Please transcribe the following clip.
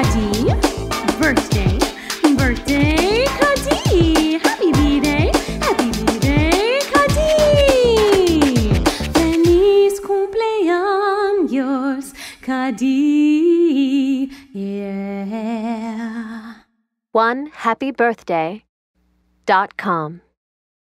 Hadi. Birthday. Birthday, Hadi. Happy birthday. Happy birthday, Kadi. Feliz cumpleaños, Kadi. Yeah. One happy birthday dot com.